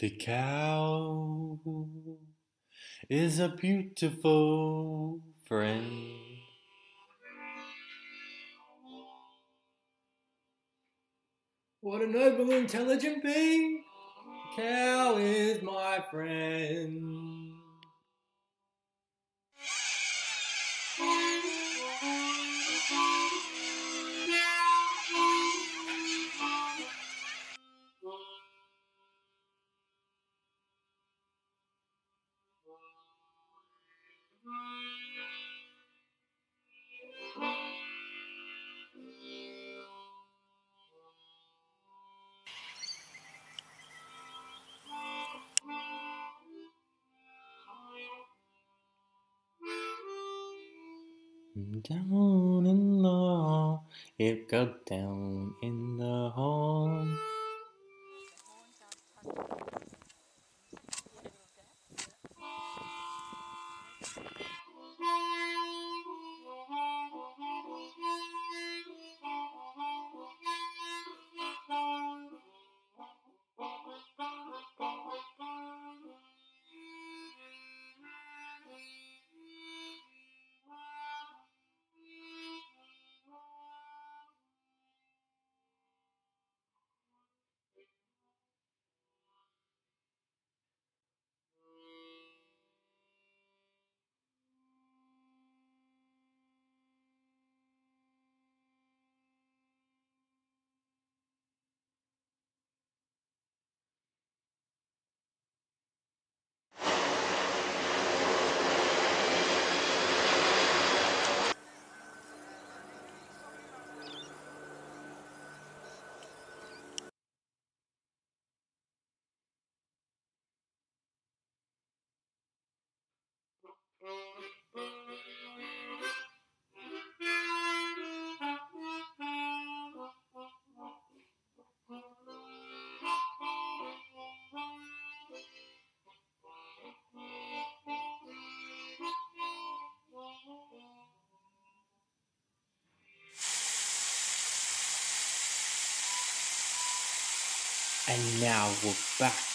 The cow is a beautiful friend. What a noble, intelligent being! The cow is my friend. Down in the hall, it goes down in the hall. And now we're back.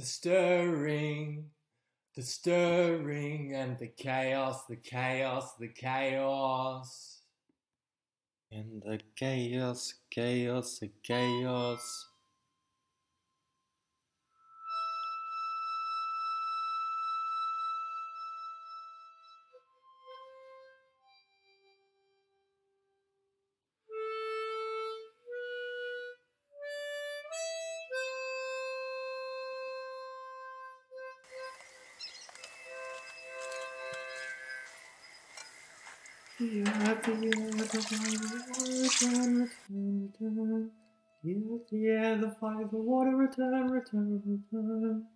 The stirring, the stirring, and the chaos, the chaos, the chaos. And the chaos, chaos, the chaos. After year, the fire, return, return, return. After year, the fire, the water, return, return, return.